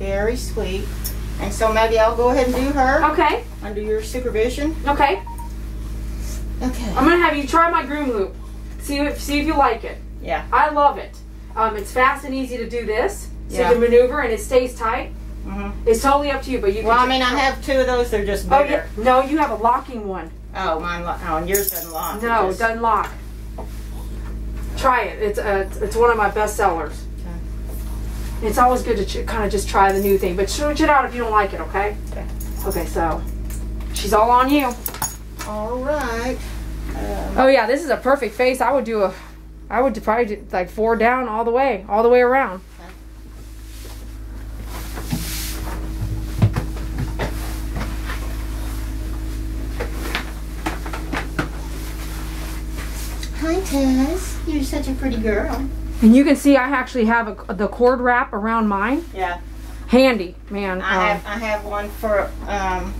Very sweet. And so maybe I'll go ahead and do her Okay. under your supervision. Okay. Okay. I'm gonna have you try my groom loop. See if see if you like it. Yeah. I love it. Um, it's fast and easy to do this, so Yeah. you can maneuver and it stays tight. hmm It's totally up to you, but you can. Well, I mean, I have two of those. They're just bigger. Oh yeah. No, you have a locking one. Oh, mine. Oh, and yours doesn't lock. No, It it just- doesn't lock. Try it. It's uh, it's- it's one of my best sellers. It's always good to ch- kind of just try the new thing, but switch it out if you don't like it. Okay. Okay. Okay. So she's all on you. All right. Um, Oh yeah, this is a perfect face. I would do a, I would probably do like four down all the way, all the way around. Hi, Tess. You're such a pretty girl. And you can see I actually have a, the cord wrap around mine. Yeah. Handy, man. I Um, have I have one for um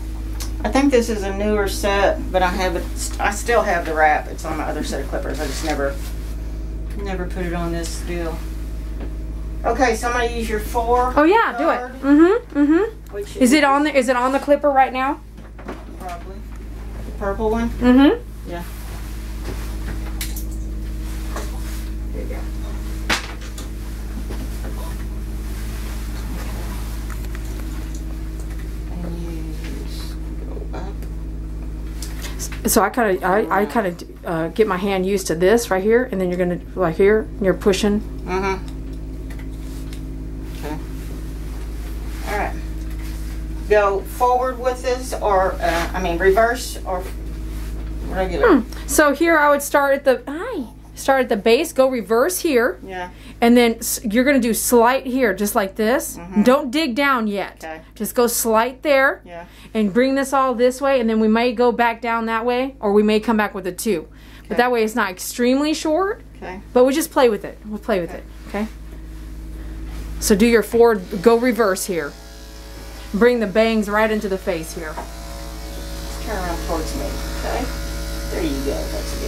I think this is a newer set, but I have it I still have the wrap. It's on my other set of clippers. I just never never put it on this deal. Okay, so I'm gonna use your four. oh yeah, do it. Mm-hmm. Mm-hmm. Which Is it on the? Is it on the clipper right now? Probably. The purple one. Mm-hmm. Yeah. There you go. And use go up. So I kind of, I, I kind of uh, get my hand used to this right here, and then you're gonna like here, you're pushing. Mm-hmm. Okay. All right. Go forward with this, or uh, I mean reverse, or regular. So here I would start at the, start at the base, go reverse here, Yeah. and then you're gonna do slight here, just like this. Mm-hmm. Don't dig down yet. Okay. Just go slight there, Yeah. and bring this all this way, and then we may go back down that way, or we may come back with a two. But that way it's not extremely short, Okay. but we just play with it. We'll play with it, okay? So do your forward, go reverse here. Bring the bangs right into the face here. Turn around towards me. Okay. There you go. That's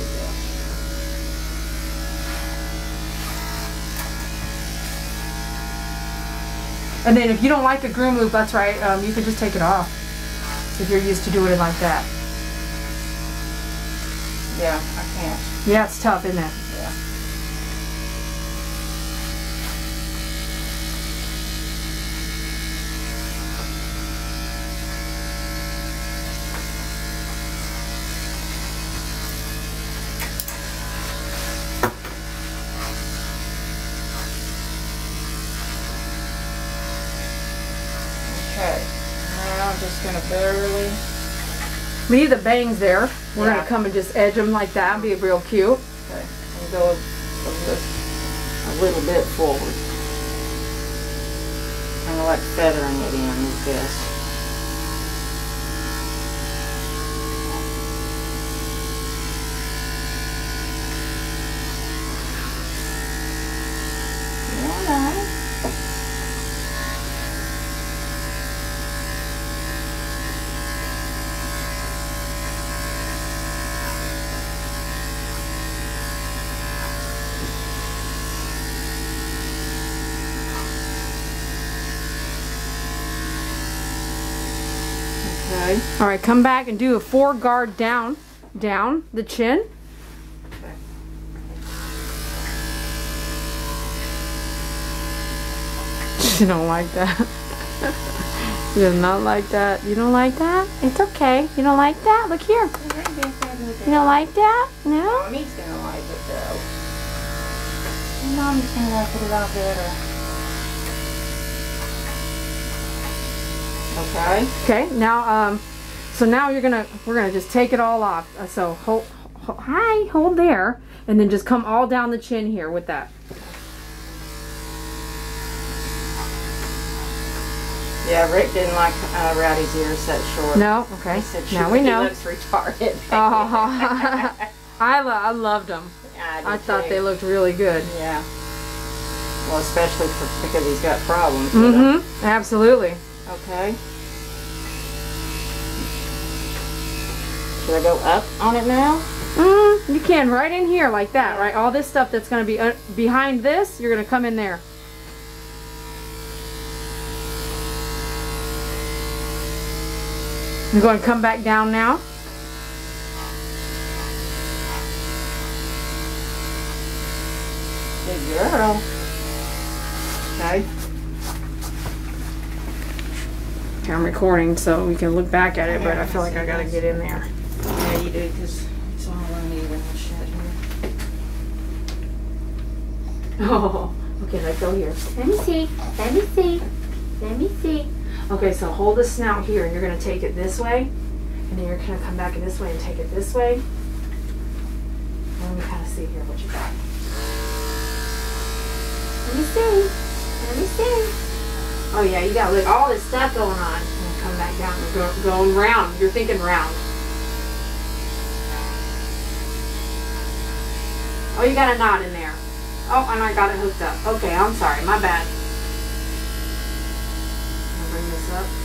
And then if you don't like the groom loop, that's right, um, you can just take it off. If you're used to doing it like that. Yeah, I can't. Yeah, it's tough, isn't it? Yeah. Okay. Now I'm just gonna barely. Leave the bangs there. We're Yeah. gonna come and just edge them like that be real cute. Okay. And go a, little bit forward. Kind of like feathering it in with this. All right, come back and do a four guard down, down the chin. You don't like that. you do not like that. You don't like that? It's okay. You don't like that? Look here. You don't like that? No? Mommy's gonna like it though. Mommy's gonna like it a lot better. Okay. Okay, now, um, so now you're gonna, we're gonna just take it all off. Uh, So hold, ho- hi, hold there, and then just come all down the chin here with that. Yeah, Rick didn't like uh, Rowdy's ears that short. No? Okay. He said she, Now we he know. looks retarded. Oh, I, lo- I loved them. I, I thought too. they looked really good. Yeah. Well, especially for, because he's got problems. Mm-hmm. Absolutely. Okay. Should I go up on it now? Mm, you can, right in here like that, right? All this stuff that's going to be uh, behind this, you're going to come in there. I'm going to come back down now. Good girl. Okay. I'm recording so we can look back at it, but I feel like I got to get in there. Yeah, you do, because it's all uneven and shit here. Oh, okay, let's go here. Let me see. Let me see. Let me see. Okay, so hold the snout here, and you're gonna take it this way, and then you're gonna come back in this way and take it this way. Let me kind of see here what you got. Let me see. Let me see. Oh yeah, you got like all this stuff going on. And come back down. Go, going round. You're thinking round. Oh, you got a knot in there. Oh, and I got it hooked up. Okay, I'm sorry. My bad. Bring this up.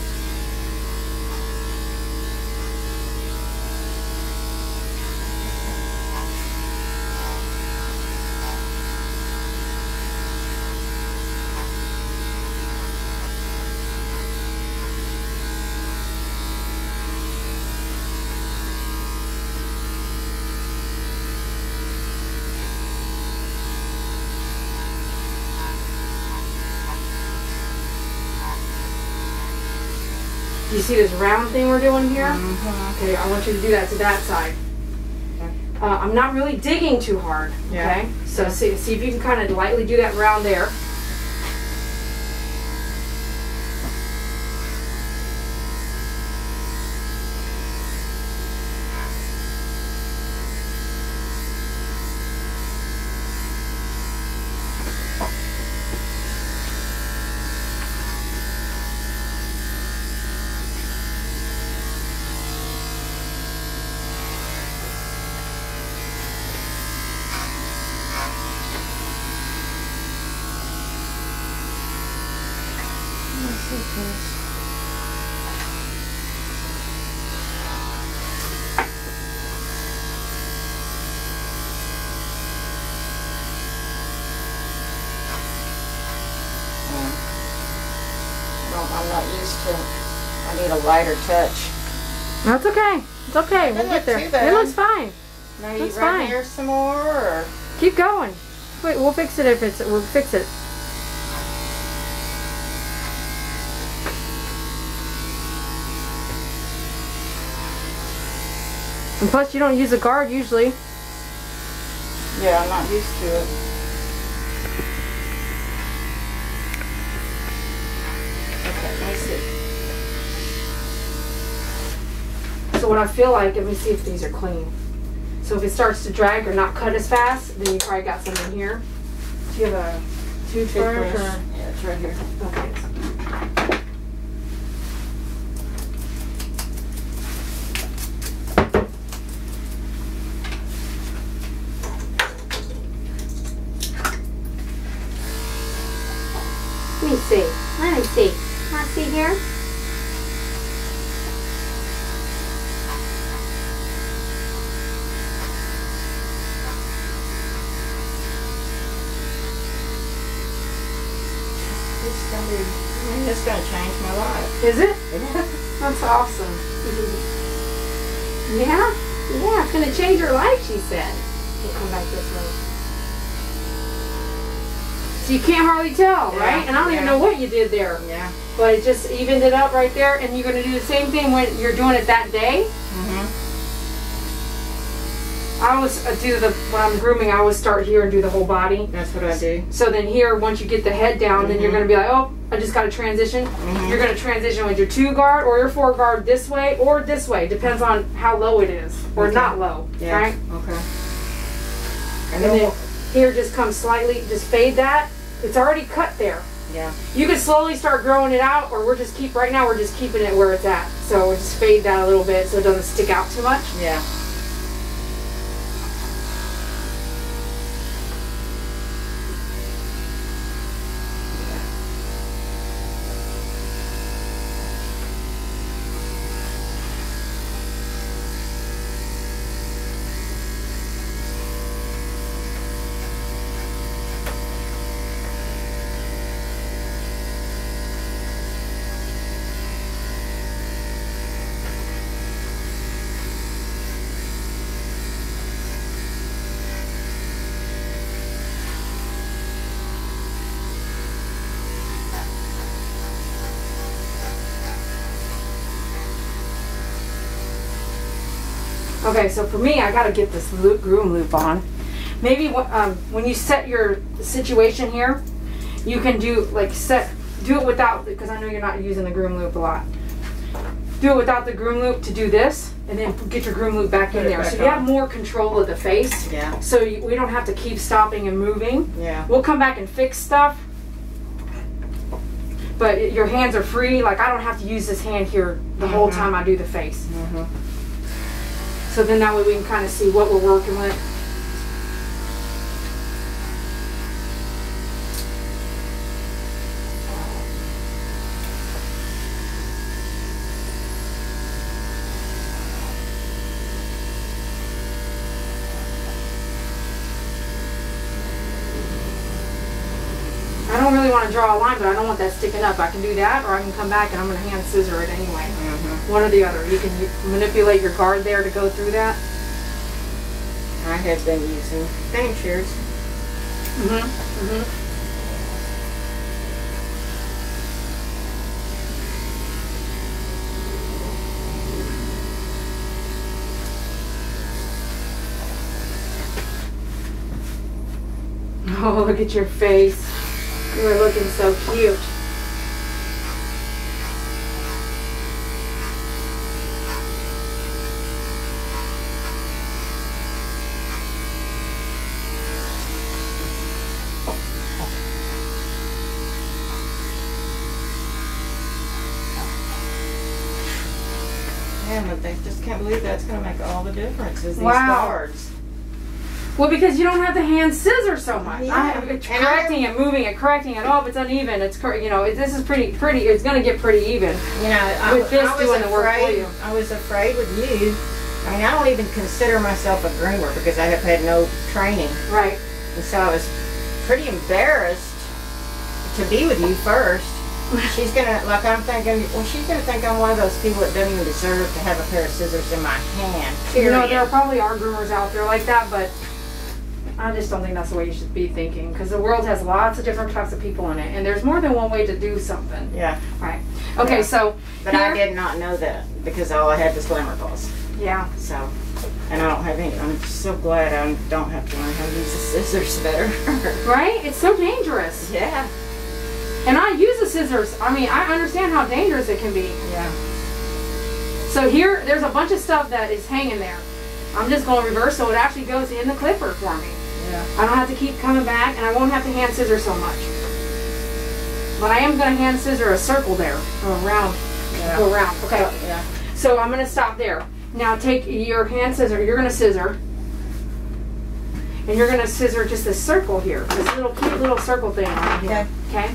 See this round thing we're doing here? Mm-hmm. Okay, I want you to do that to that side. Uh, I'm not really digging too hard. Yeah. Okay, so see, see if you can kind of lightly do that round there. Lighter touch. That's okay. It's okay. We'll get there. too bad. It looks fine. Now you That's right fine. here some more, or? Keep going. Wait, we'll fix it if it's. We'll fix it. And plus, you don't use a guard usually. Yeah, I'm not used to it. So what I feel like, let me see if these are clean. So if it starts to drag or not cut as fast, then you probably got some in here. Do you have a toothbrush Toothbrush. or? Yeah, it's right here. Okay. Is it? That's awesome. yeah? Yeah, it's gonna change your life, she said. We'll come back this way. So you can't hardly tell, Yeah, right? And I don't even know what you did there. Yeah. But it just evened it up right there, and you're gonna do the same thing when you're doing it that day. Mm-hmm. I always uh, do the, when I'm grooming, I always start here and do the whole body. That's what I do. So then here, once you get the head down, then you're Mhm. gonna be like, oh, I just gotta transition. Mhm. You're gonna transition with your two guard or your four guard this way or this way. Depends on how low it is or Okay. not low, Yeah. right? Okay. And then here just come slightly, just fade that. It's already cut there. Yeah. You can slowly start growing it out or we're just keep, right now we're just keeping it where it's at. So we'll just fade that a little bit so it doesn't stick out too much. Yeah. Okay, so for me, I gotta get this loop, groom loop on. Maybe um, when you set your situation here, you can do like set, do it without, because I know you're not using the groom loop a lot. Do it without the groom loop to do this, and then get your groom loop back in Put it there. back so you have more control of the face. Yeah. So you, we don't have to keep stopping and moving. Yeah. We'll come back and fix stuff. But your hands are free. Like I don't have to use this hand here the whole Mhm. time I do the face. Mm-hmm. So then that way we can kind of see what we're working with. Up. I can do that, or I can come back and I'm going to hand scissor it anyway. Mm-hmm. One or the other. You can manipulate your guard there to go through that. I have been using paint shears. Mm-hmm. Mm-hmm. Oh, look at your face. You are looking so cute. But they just can't believe that's gonna make all the difference is these Wow. Well, because you don't have to hand scissor so much. Yeah. I, it's And correcting it, moving it, correcting it. Oh, if it's uneven, it's you know this is pretty pretty. It's gonna get pretty even. You know, I, With this I was doing the work for you. I was afraid with you. I mean, I don't even consider myself a groomer because I have had no training, Right. and so I was pretty embarrassed to be with you first. She's gonna, like, I'm thinking, well, she's gonna think I'm one of those people that doesn't even deserve to have a pair of scissors in my hand. You know, Period. there probably are groomers out there like that, but I just don't think that's the way you should be thinking because the world has lots of different types of people in it, and there's more than one way to do something. yeah, Right. Okay, Yeah. so but here, I did not know that because all I had was glamour balls. yeah. So, and I don't have any. I'm so glad I don't have to learn how to use the scissors better. Right? It's so dangerous. yeah, And I use the scissors. I mean, I understand how dangerous it can be. yeah. So here, there's a bunch of stuff that is hanging there. I'm just going reverse so it actually goes in the clipper for me. Yeah. I don't have to keep coming back and I won't have to hand scissor so much. But I am going to hand scissor a circle there, or around, Yeah. go around. Okay, Yeah. so I'm going to stop there. Now take your hand scissor, you're going to scissor. And you're going to scissor just this circle here, this little cute little circle thing on here. Okay?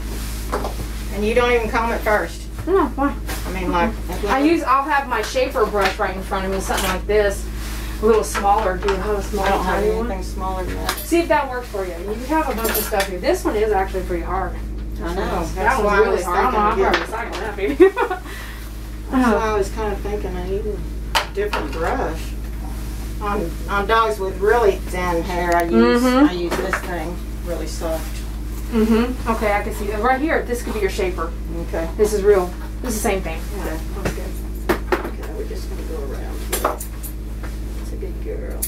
And you don't even comb it first. No, why? I mean, like. I use, I'll have my shaper brush right in front of me, something like this. A little smaller. Do you have a small I don't have tiny one? anything smaller than that. See if that works for you. You have a bunch of stuff here. This one is actually pretty hard. I know. That That's one's why I really was hard. I'm thinking. not yeah. probably recycling that, baby. That's why I was kind of thinking I need a different brush. On on dogs with really thin hair, I use Mhm. I use this thing really soft. Mm-hmm. Okay, I can see that. Right here, this could be your shaper. Okay. This is real. This is the same thing. Okay. Good. Okay, we're just gonna go around here. It's a good girl.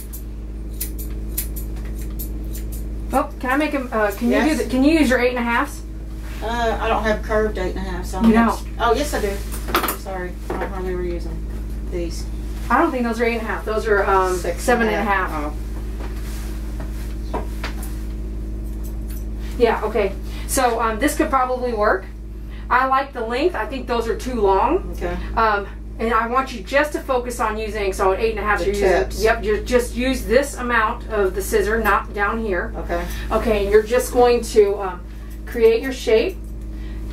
Oh, can I make them? Uh, can you do the, Can you use your eight and a halves? Uh, I don't have curved eight and a half, so You don't? Oh, yes, I do. Sorry, I don't hardly ever use them. These. I don't think those are eight and a half. Those are um, Six seven and a half. Oh, Yeah. Okay. So um, this could probably work. I like the length. I think those are too long. okay. Um, and I want you just to focus on using, so at eight and a half, The you're using, tips. yep, you just use this amount of the scissor, not down here. Okay. Okay, and you're just going to um, create your shape,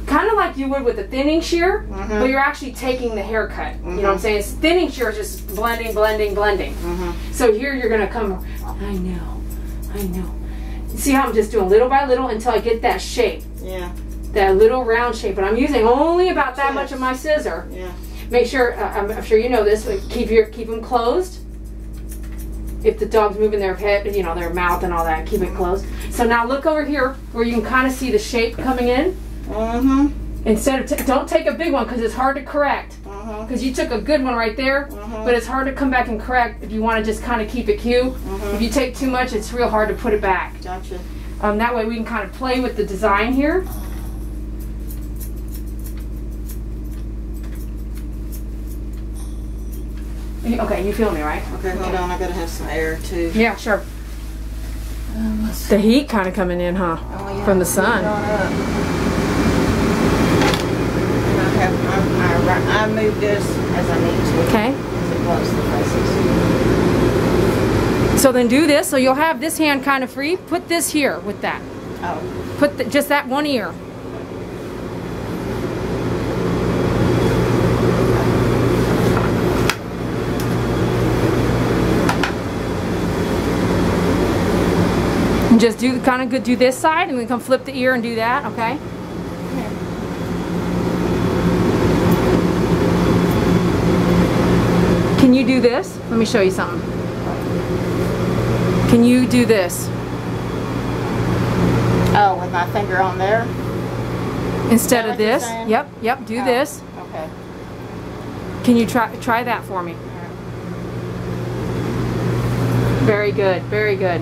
kind of like you would with a thinning shear, Mhm. but you're actually taking the haircut. You know what I'm Mhm. saying? It's thinning shear is just blending, blending, blending. Mm-hmm. So here you're gonna come, I know, I know. See how I'm just doing little by little until I get that shape, Yeah. that little round shape. But I'm using only about that Yes. much of my scissor. Yeah. Make sure, uh, I'm, I'm sure you know this, but keep your keep them closed. If the dog's moving their head, you know, their mouth and all that, keep it closed. So now look over here where you can kind of see the shape coming in. Mm-hmm. Instead of, t- don't take a big one because it's hard to correct. Mm-hmm. because you took a good one right there, Mhm. but it's hard to come back and correct if you want to just kind of keep it cute. Mhm. If you take too much, it's real hard to put it back. Gotcha. Um, that way we can kind of play with the design here. Okay, you feel me, right? Okay, hold on. I gotta have some air too. Yeah, sure. Um, The heat kind of coming in, huh? Oh, yeah, From the put it sun. on up. And I have, I, move this as I need to. Okay. As it blows the faces. So then do this. So you'll have this hand kind of free. Put this here with that. Oh, Put the, just that one ear. And just do kind of good. Do this side, and then come flip the ear and do that. Okay. Can you do this? Let me show you something. Can you do this oh, with my finger on there. instead of this? Yep. Yep. Do Oh, this. Okay. Can you try try that for me? Very good, very good.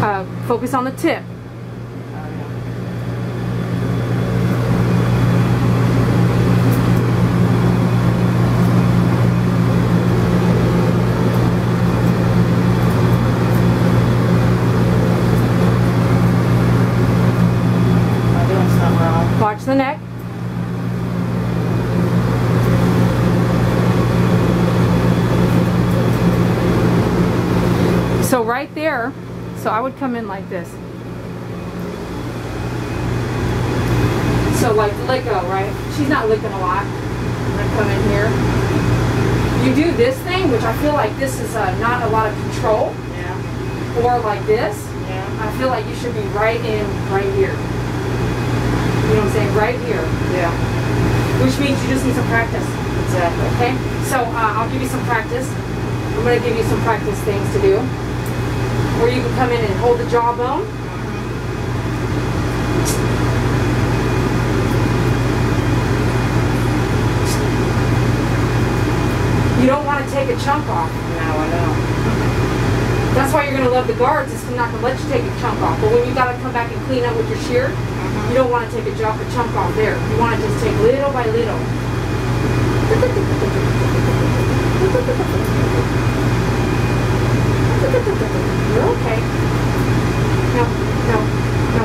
Uh, focus on the tip. Am I doing something wrong? Watch the neck. So right there, so I would come in like this. So like let go, right? She's not licking a lot. I'm gonna come in here. You do this thing, which I feel like this is uh, not a lot of control, Yeah. or like this. Yeah. I feel like you should be right in, right here. You know what I'm saying? Right here. Yeah. Which means you just need some practice. Exactly. Okay? So uh, I'll give you some practice. I'm going to give you some practice things to do. Where you can come in and hold the jawbone. You don't want to take a chunk off. No, I don't. That's why you're going to love the guards. It's not going to let you take a chunk off. But when you got to come back and clean up with your shear, mm-hmm. you don't want to take a, jump, a chunk off there. You want to just take little by little. You're okay. No, no, no.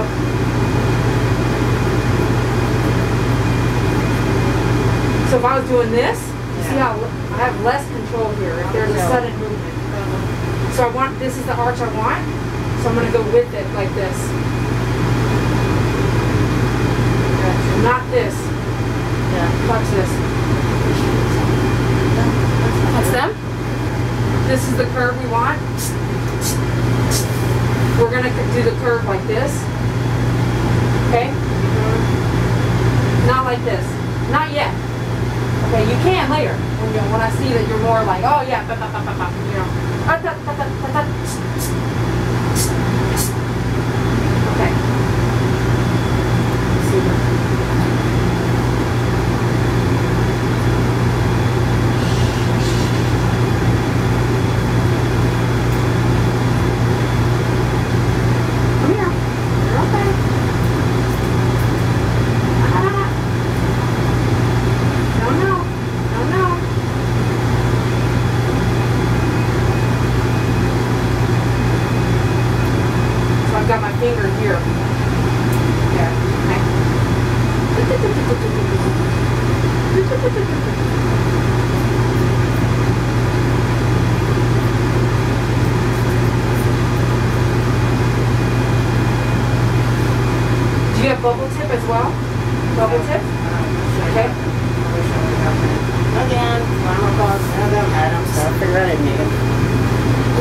So if I was doing this, you see how I have less control here if there's a sudden movement. So I want, this is the arch I want, so I'm gonna go with it like this. Not this, Yeah. watch this. That's them. This is the curve we want. We're gonna do the curve like this. Okay? Not like this. Not yet. Okay, you can later. When, you, when I see that you're more like, oh yeah, ba, ba, ba, ba, ba, you know. Ah, da, da, da, da, da. Okay. See that? Come here. You're okay. Ah. No, no. No, no. So I've got my finger here. There. Okay. Do you have bubble tip as well? Bubble tip? Okay. Again, one more box. I don't have them, so I figured I didn't need them.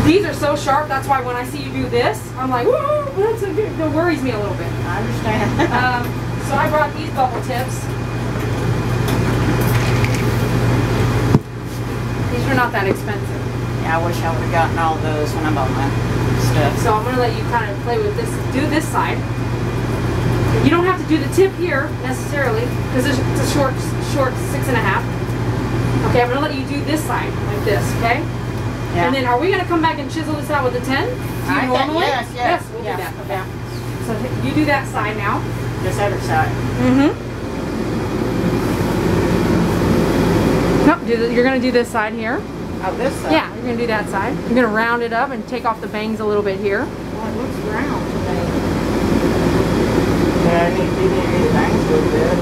These are so sharp. That's why when I see you do this, I'm like, whoa, that's a good. That worries me a little bit. I understand. Um, so I brought these bubble tips. These are not that expensive. yeah, I wish I would have gotten all those when I bought my stuff. So I'm gonna let you kind of play with this. Do this side. You don't have to do the tip here necessarily because it's it's a short, short six and a half. Okay, I'm gonna let you do this side like this, okay? Yeah. And then are we gonna come back and chisel this out with a 10? Do you I think- normally? yes, yes, we'll yes, do that. Okay. yeah. So you do that side now. This other side. Mm-hmm. Nope, do the, you're gonna do this side here. Oh, this side. Yeah, you're gonna do that side. You're gonna round it up and take off the bangs a little bit here. Well, it looks round to me. Yeah, I need, to do the bangs a little bit.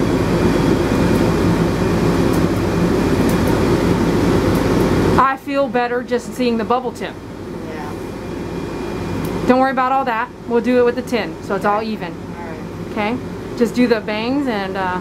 I feel better just seeing the bubble tip. Yeah. Don't worry about all that. We'll do it with the 10, so it's all even. Okay? Just do the bangs and uh,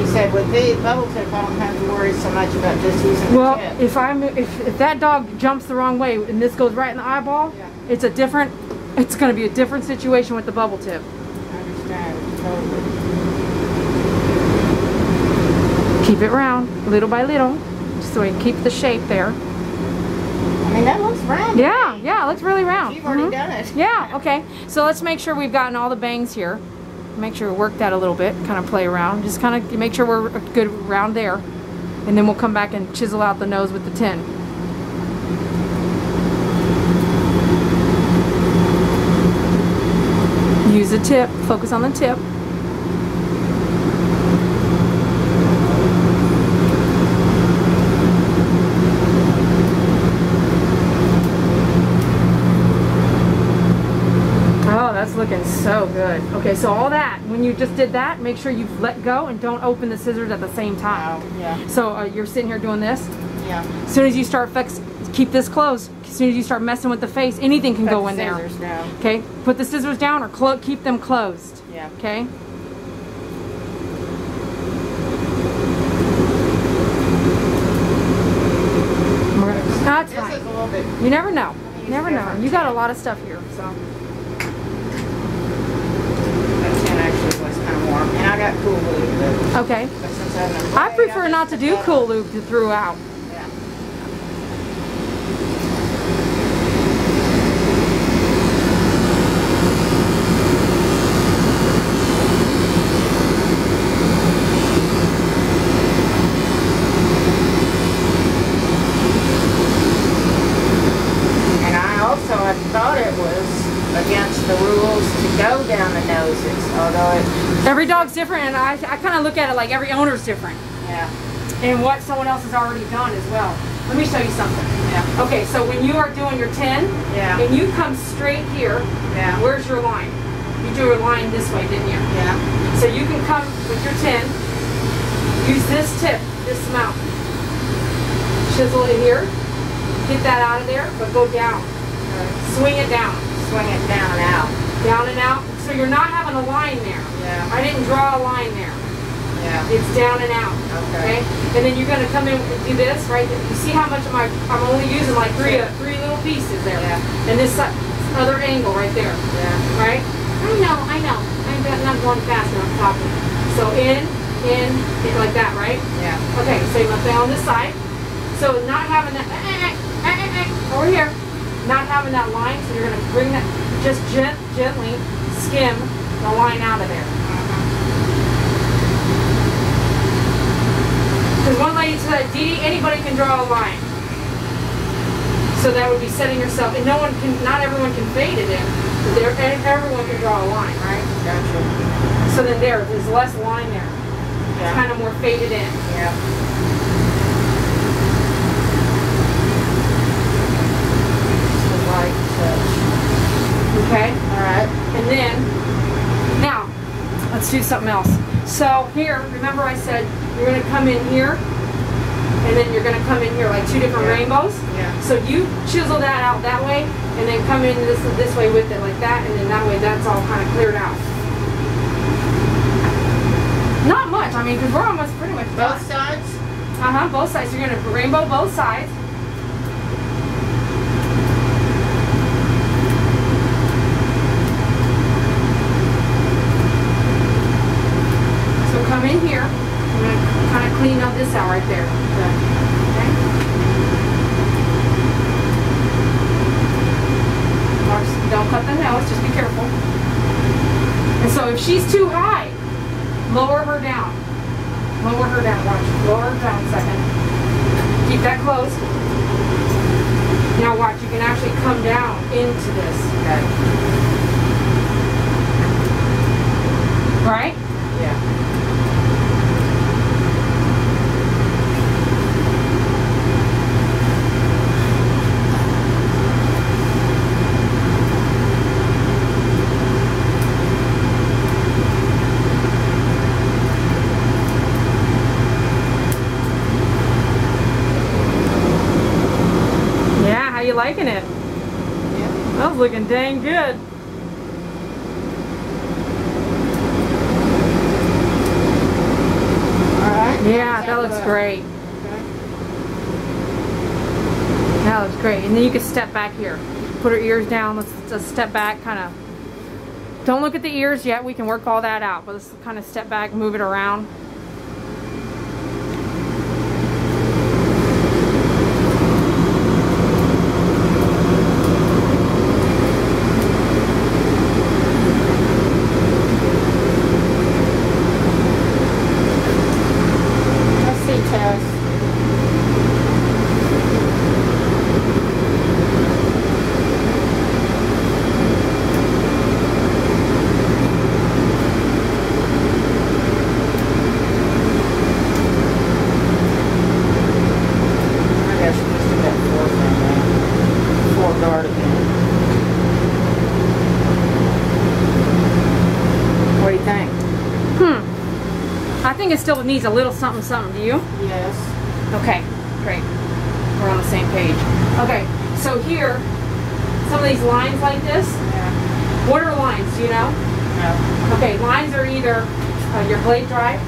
He said with the bubble tip, I don't have to worry so much about just using well, the tip. Well, if I'm if, if that dog jumps the wrong way and this goes right in the eyeball, Yeah. it's a different. It's going to be a different situation with the bubble tip. I understand, totally. Keep it round, little by little, just so we can keep the shape there. I mean, that looks round. Yeah, yeah, it looks really round. You've already Mhm. done it. Yeah, okay. So let's make sure we've gotten all the bangs here. Make sure we work that a little bit, kind of play around. Just kind of make sure we're good around there. And then we'll come back and chisel out the nose with the 10. Use the tip, focus on the tip. Oh, that's looking so good. Okay, so all that, when you just did that, make sure you let go and don't open the scissors at the same time. Oh, yeah, So uh, you're sitting here doing this. yeah. As soon as you start fix, keep this closed. As soon as you start messing with the face, anything can Put go the in there. scissors down. Okay, put the scissors down or clo- keep them closed. Yeah. Okay. That's This fine. is a little bit, You never know. You never know. You got a lot of stuff here, so. that 10 actually was kind of warm. And I got cool lube, but, Okay. but since I prefer not to do cool lube throughout. Yeah. And I also, I thought it was against the rules to go down the noses, although it, Every dog's different, and I, I kind of look at it like every owner's different, yeah, and what someone else has already done as well. Let me show you something. yeah, Okay, so when you are doing your 10, Yeah. and you come straight here, yeah, where's your line? You drew a line this way, didn't you? yeah, So you can come with your 10, use this tip, this amount. Chisel it here, get that out of there, but go down. Swing it down, swing it down and out, down and out. So you're not having a line there. yeah, I didn't draw a line there. yeah, It's down and out. Okay. And then you're gonna come in and do this, right? You see how much of my, I'm only using like three, uh, three little pieces there. Yeah. And this other angle right there, yeah, right? I know, I know. I'm not- not going fast enough talking. So in, in, in, like that, right? yeah, Okay, same thing on this side. So not having that, eh, eh, eh, eh, eh, over here, not having that line, so you're gonna bring that, just gent, gently skim the line out of there. Because one lady said, Dee anybody can draw a line. So that would be setting yourself, and no one can, not everyone can fade it in, but there, everyone can draw a line, right? gotcha, So then there, there's less line there. It's kind of more faded in. yeah. Just a light touch. Okay? All right, And then, now, let's do something else. So here, remember I said you're gonna come in here, and then you're gonna come in here like two different Yeah. rainbows. yeah, So you chisel that out that way, and then come in this this way with it like that, and then that way that's all kind of cleared out. Not much, I mean, because we're almost pretty much done. both sides, Uh huh, both sides. You're gonna rainbow both sides. So come in here. I'm gonna kind of clean up this out right there. Okay. Watch nose. Just be careful. And so if she's too high, lower her down. Lower her down. Watch. Lower her down second. Keep that closed. Now watch. You can actually come down into this. Okay. Right? Yeah. Yeah. How you liking it? Looking dang good. All right. Yeah, that looks great. That looks great. And then you can step back here. Put her ears down. Let's just step back, kind of. Don't look at the ears yet. We can work all that out. But let's kind of step back, move it around. Let's see, Tess. I guess we just do that four thing now. Four guard again. What do you think? Hmm. I think it still needs a little something, something. Do you? Yes. Okay, great. We're on the same page. Okay, so here, some of these lines like this. Yeah. What are lines? Do you know? No. Okay, lines are either uh, your blade dry,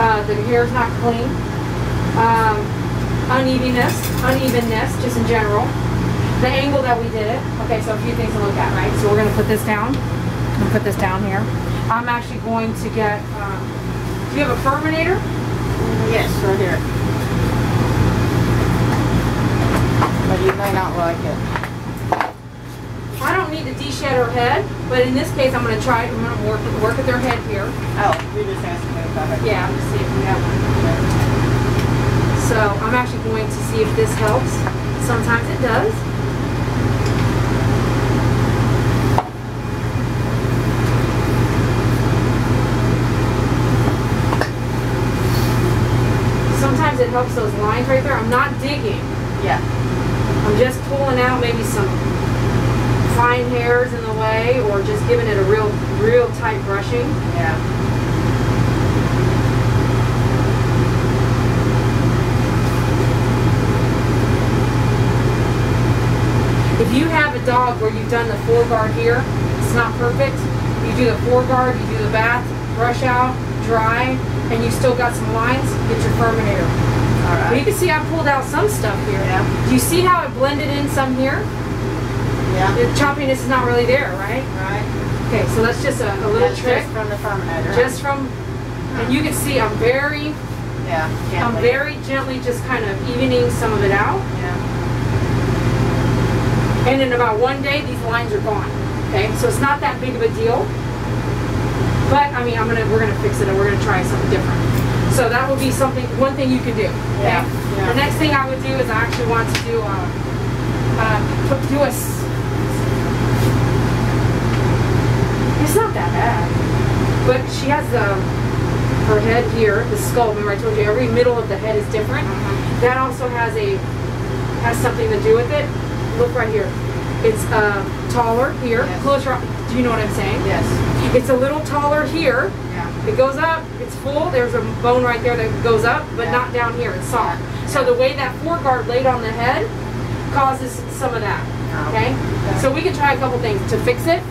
uh, the hair is not clean, um, unevenness, unevenness, just in general, the angle that we did it. Okay, so a few things to look at, right? So we're going to put this down. To put this down here. I'm actually going to get, you have a furminator? Yes, right here. But you may not like it. I don't need to de-shed her head, but in this case, I'm going to try, I'm going to work, work at their head here. Oh, you're just asking me if I have. Yeah, I'm just see if we have one. So I'm actually going to see if this helps. Sometimes it does. Those lines right there. I'm not digging. Yeah. I'm just pulling out maybe some fine hairs in the way or just giving it a real, real tight brushing. Yeah. If you have a dog where you've done the four guard here, it's not perfect. You do the four guard, you do the bath, brush out, dry, and you still got some lines, get your Furminator. All Well, you can see I pulled out some stuff here. Yeah. Do you see how it blended in some here? Yeah. The choppiness is not really there, right? Right. Okay, so that's just a, a little That's trick. just from the Furminator. Just from, and you can see I'm very, yeah. I'm gently. very gently just kind of evening some of it out. Yeah. And in about one day, these lines are gone. Okay, so it's not that big of a deal. But I mean, I'm gonna we're gonna fix it and we're gonna try something different. So that would be something, one thing you could do. Okay. Yeah, yeah. The next thing I would do is I actually want to do uh, uh, do a. It's not that bad, but she has the her head here, the skull. Remember I told you every middle of the head is different. Mhm. That also has a has something to do with it. Look right here. It's uh, taller here. Yes. Close your. Do you know what I'm saying? Yes. It's a little taller here. It goes up. It's full. There's a bone right there that goes up, but Yeah. not down here. It's soft. Yeah. So the way that four guard laid on the head causes some of that. Oh, Okay. okay. So we can try a couple things to fix it.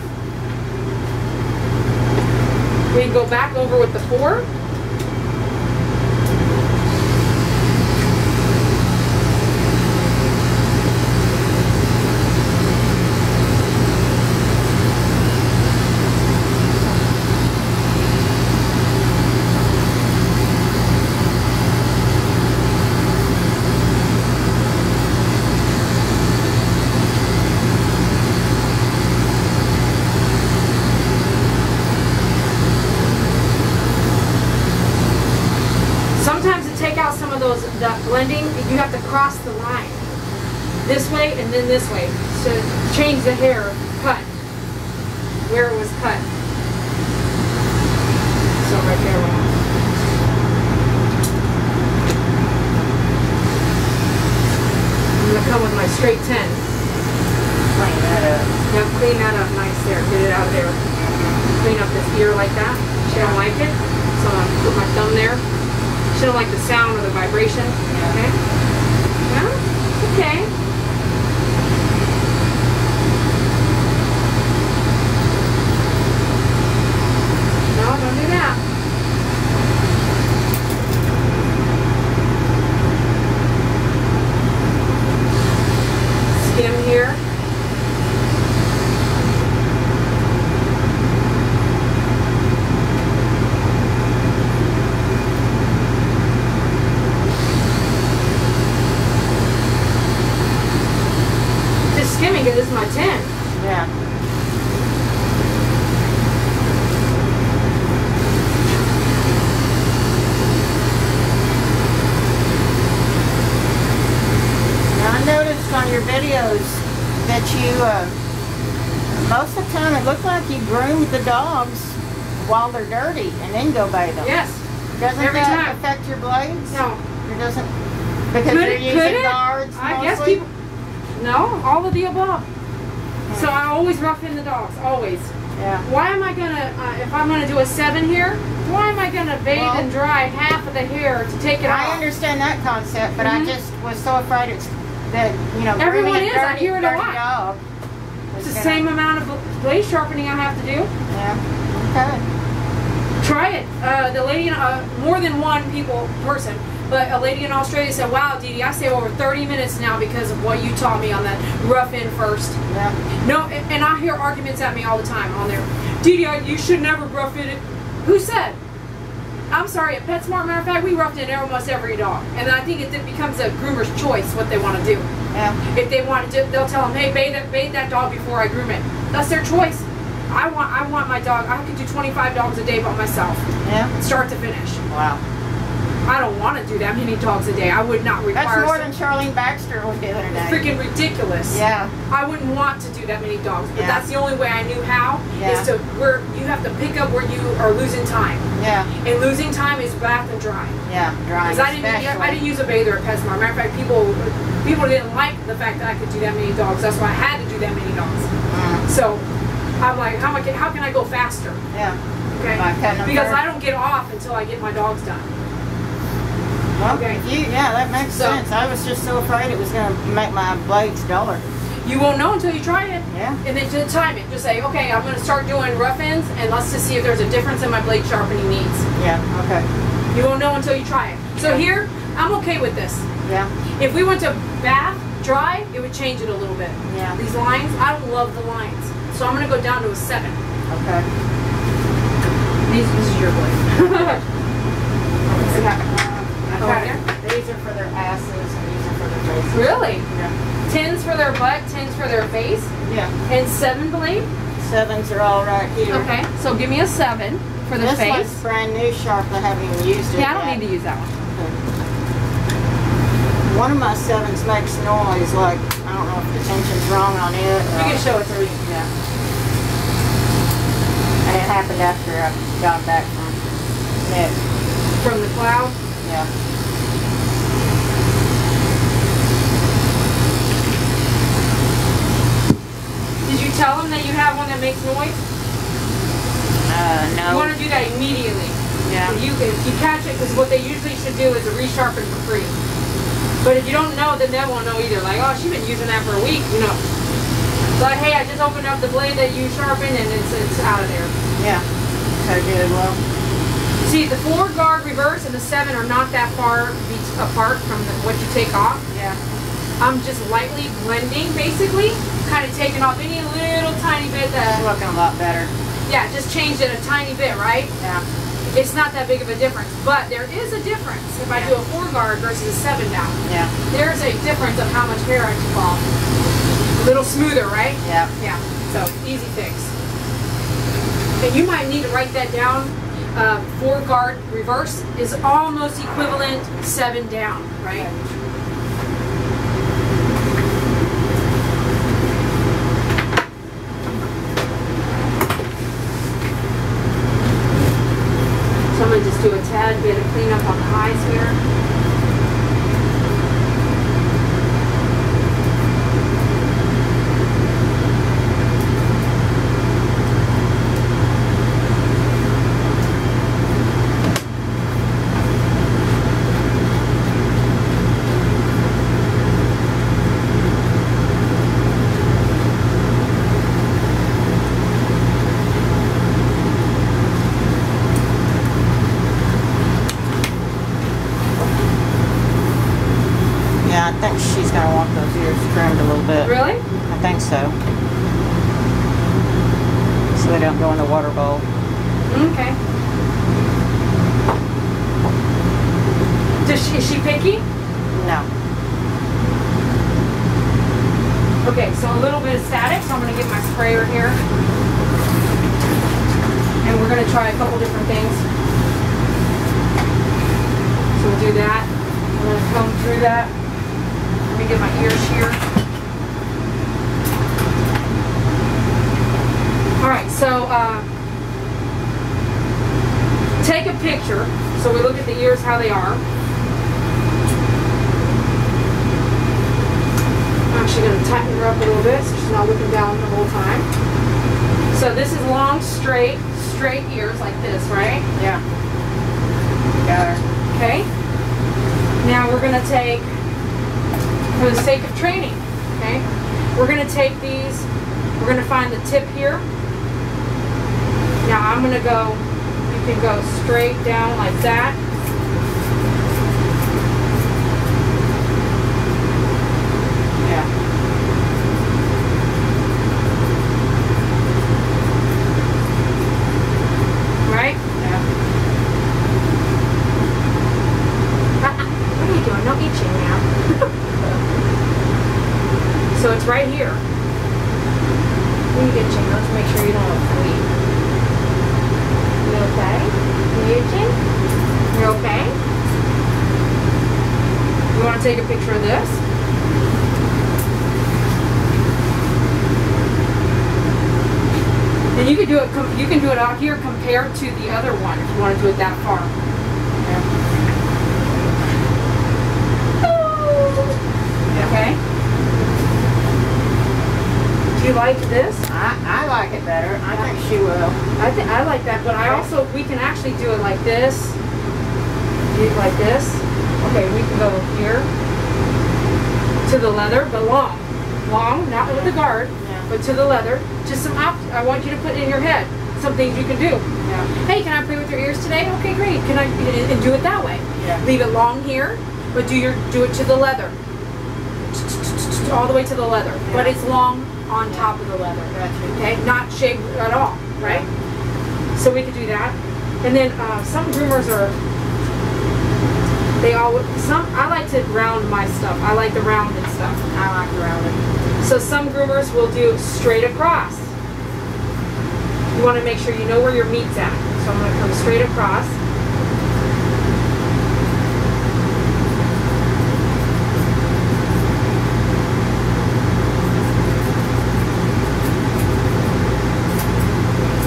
We can go back over with the four. Cross the line. This way and then this way. So change the hair cut. Where it was cut. So right there. I'm gonna come with my straight 10. Clean that up. Now clean that up nice there. Get it out there. Clean up this ear like that. She don't like it. So I'm gonna put my thumb there. She don't like the sound or the vibration. Okay? Okay. No, don't do that. Skim here. Just skimming it is my 10. Yeah. Now, I noticed on your videos that you, uh, most of the time it looked like you groomed the dogs while they're dirty and then go bathe them. Yes. Doesn't every that time. affect your blades? No. It doesn't? Because Could you're it? using Could it? guards I guess people. No, all of the above. So I always rough in the dogs. Always. Yeah. Why am I gonna, uh, if I'm gonna do a seven here, why am I gonna bathe Well- and dry half of the hair to take it I off? I understand that concept, but Mhm. I just was so afraid it's that you know Everyone is, I hear it a lot. dog. It's the same amount of blade sharpening I have to do. Yeah. Okay. Try it. Uh, the lady, in, uh, more than one people person, but a lady in Australia said, "Wow, Dede, I save over 30 minutes now because of what you taught me on that rough in first. Yeah. No, and and I hear arguments at me all the time on there. Dede, you should never rough in it. Who said? I'm sorry, at PetSmart, matter of fact, we roughed in almost every dog. And I think it, it becomes a groomer's choice what they want to do. Yeah. If they want to, they'll tell them, hey, bathe that, bathe that dog before I groom it. That's their choice. I want, I want my dog. I could do 25 dogs a day by myself, Yeah. start to finish. Wow. I don't want to do that many dogs a day. I would not require. That's more than Charlene Baxter would do a day. freaking ridiculous. Yeah. I wouldn't want to do that many dogs, but Yeah. that's the only way I knew how Yeah. is to where you have to pick up where you are losing time, Yeah. and losing time is bath and dry. Yeah. Drying. Because I didn't. I didn't use a bather at PetSmart. Matter of fact, people people didn't like the fact that I could do that many dogs. That's why I had to do that many dogs. Mm, So I'm like, how, am I, how can I go faster? yeah. Okay, By cutting them because. I don't get off until I get my dogs done. Well, Okay. you, yeah, that makes So- sense. I was just so afraid it was going to make my blades duller. You won't know until you try it. Yeah. And then just time it. Just say, okay, I'm going to start doing rough ins, and let's just see if there's a difference in my blade sharpening needs. Yeah. Okay. You won't know until you try it. So here, I'm okay with this. Yeah. If we went to bath, dry, it would change it a little bit. Yeah. These lines, I don't love the lines. So I'm going to go down to a seven. Okay. These, this is your blade. Uh, uh, okay. These are for their asses and these are for their faces. really? Yeah. Tens for their butt, tens for their face, Yeah. and seven blade? Sevens are all right here. Okay, so give me a seven for the This face. one's brand new sharp. I haven't even used it Yeah, I don't yet. need to use that one. One of my sevens makes noise like, I don't know if the tension's wrong on it. You can uh, show it to me. Yeah. Happened after I got back from Nick. From the cloud. Yeah. Did you tell them that you have one that makes noise? Uh, no. You want to do that immediately. Yeah. You if you catch it, because what they usually should do is a resharpen for free. But if you don't know, then they won't know either. Like, oh, she's been using that for a week, you know. Like, hey, I just opened up the blade that you sharpened, and it's it's out of there. Yeah. Okay, good. Well, See, the four guard reverse and the seven are not that far apart from the, what you take off. yeah. I'm just lightly blending, basically, kind of taking off any little tiny bit that... It's looking a lot better. yeah, just changed it a tiny bit, right? Yeah. It's not that big of a difference, but there is a difference if I do a four guard versus a seven down. Yeah. There's a difference of how much hair I took off. Little smoother, right? Yeah. Yeah. So easy fix. And you might need to write that down. uh, four guard reverse is almost equivalent seven down, right? So I'm gonna just do a tad bit of cleanup on the highs here. Go, you can go straight down like that. Yeah. Right? Yeah. What are you doing? No itching now. so it's right here. When you get itching, let's make sure you don't look weak. You okay? You itching? You okay? You want to take a picture of this? And you can do it. com- You can do it out here compared to the other one if you want to do it that far. Okay. Do you like this? I, I like it better. I think she will. I think I like that, but I also we can actually do it like this. Do it like this. Okay, we can go here to the leather, but long, long, not with the guard, Yeah. but to the leather. Just some op- I want you to put in your head some things you can do. Yeah. Hey, can I play with your ears today? Okay, great. Can I and do it that way? Yeah. Leave it long here, but do your do it to the leather. All the way to the leather, but it's long on top of the leather. Gotcha. Okay, not shaved at all, right? So we could do that. And then uh, some groomers are, they all, some, I like to round my stuff. I like the rounded stuff. I like the rounded. So some groomers will do straight across. You want to make sure you know where your meat's at. So I'm going to come straight across.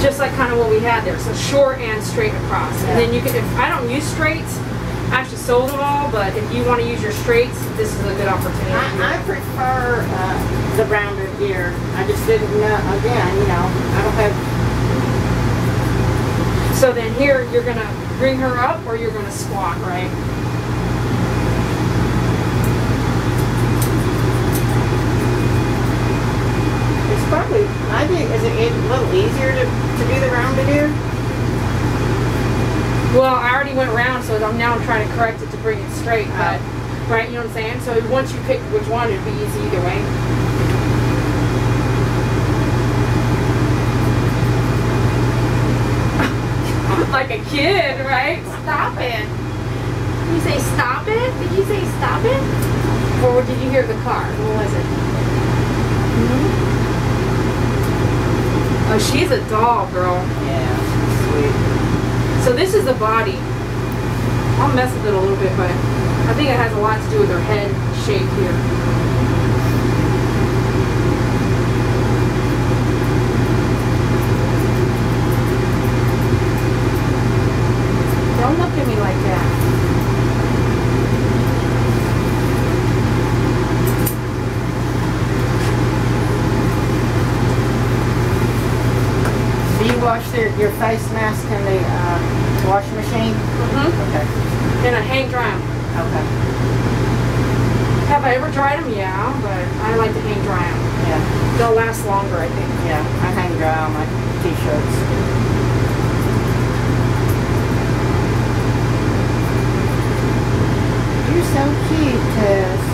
Just like kind of what we had there. So short and straight across. And then you can, if I don't use straights, I actually sold them all, but if you want to use your straights, this is a good opportunity. I, I prefer uh, the rounded ear. I just didn't know, again, you know, I don't have, So then here, you're gonna bring her up or you're gonna squat, right? it's probably, I think, is it a little easier to, to do the rounded ear? Well, I already went around, so I'm now trying to correct it to bring it straight, oh. but, right, you know what I'm saying? So once you pick which one, it'd be easy either way. like a kid, right? Stop it. Did you say stop it? Did you say stop it? Or did you hear the car? What was it? Mm -hmm. Oh, she's a doll, girl. Yeah, sweet. So this is the body. I'll mess with it a little bit, but I think it has a lot to do with her head shape here. wash your, your face mask in the um, uh, washing machine? Mm-hmm. Okay. Then I hang dry them. Okay. Have I ever dried them? Yeah, but I like to hang dry them. Yeah. They'll last longer, I think. Yeah, I hang dry on my t-shirts. You're so cute, Tess.